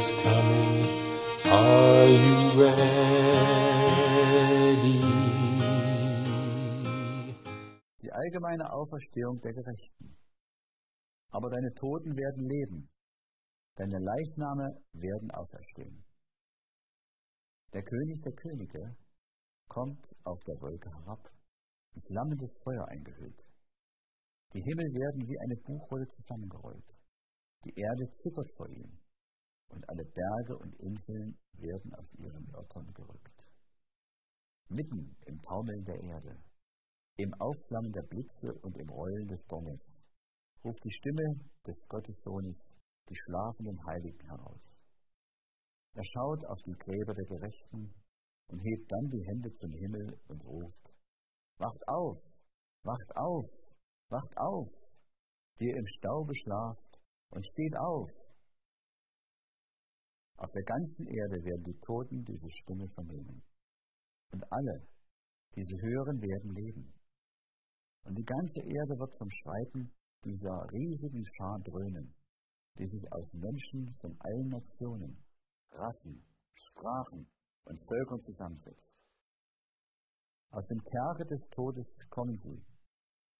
Is coming. Are you ready? die allgemeine Auferstehung der Gerechten. Aber deine Toten werden leben, deine Leichname werden auferstehen. Der König der Könige kommt auf der Wolke herab, in flammendes Feuer eingehüllt. Die Himmel werden wie eine Buchrolle zusammengerollt. Die Erde zittert vor ihm, und alle Berge und Inseln werden aus ihren Örtern gerückt. Mitten im Taumeln der Erde im Aufflammen der Blitze und im Rollen des Donners ruft die Stimme des Gottessohnes die schlafenden Heiligen heraus. Er schaut auf die Gräber der Gerechten und hebt dann die Hände zum Himmel und ruft, Wacht auf, wacht auf, wacht auf, die ihr im Staube schlaft, und steht auf. Auf der ganzen Erde werden die Toten diese Stimme vernehmen. Und alle, die sie hören, werden leben. Und die ganze Erde wird vom Schreiten dieser riesigen Schar dröhnen, die sich aus Menschen von allen Nationen, Rassen, Sprachen und Völkern zusammensetzt. Aus dem Kerker des Todes kommen sie,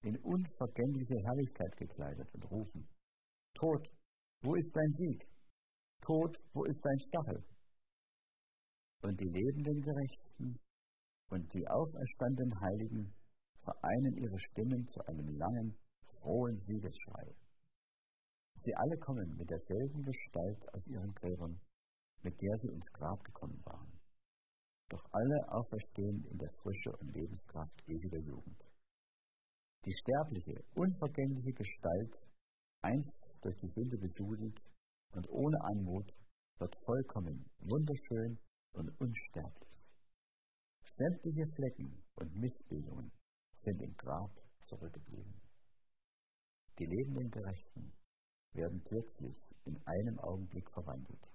in unvergängliche Herrlichkeit gekleidet und rufen, Tod, wo ist dein Sieg? Tod, wo ist dein Stachel? Und die lebenden Gerechten und die auferstandenen Heiligen vereinen ihre Stimmen zu einem langen, frohen Siegesschrei. Sie alle kommen mit derselben Gestalt aus ihren Gräbern, mit der sie ins Grab gekommen waren. Doch alle auferstehen in der Frische und Lebenskraft ewiger Jugend. Die sterbliche, unvergängliche Gestalt, einst durch die Sünde besudelt und ohne Anmut, wird vollkommen, wunderschön und unsterblich. Sämtliche Flecken und Missbildungen sind im Grab zurückgeblieben. Die lebenden Gerechten werden plötzlich in einem Augenblick verwandelt.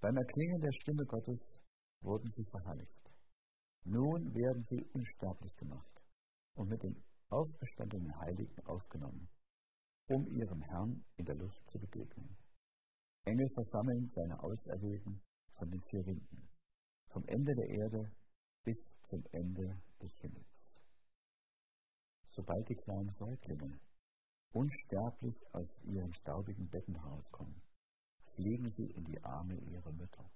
Beim Erklingen der Stimme Gottes wurden sie verherrlicht. Nun werden sie unsterblich gemacht und mit den auferstandenen Heiligen aufgenommen, um ihrem Herrn in der Luft zu begegnen. Engel versammeln seine Auserwählten von den vier Winden, vom Ende der Erde bis zum Ende des Himmels sobald die kleinen Säuglinge unsterblich aus ihren staubigen Betten herauskommen, fliegen sie in die Arme ihrer Mütter.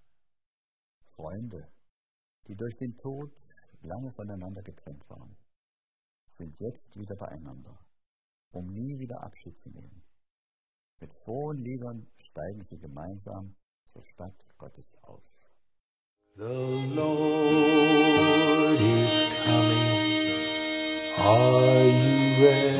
Freunde, die durch den Tod lange voneinander getrennt waren, sind jetzt wieder beieinander, um nie wieder Abschied zu nehmen. Frohen Liedern steigen sie gemeinsam zur Stadt Gottes auf. The Lord is coming. Are you ready?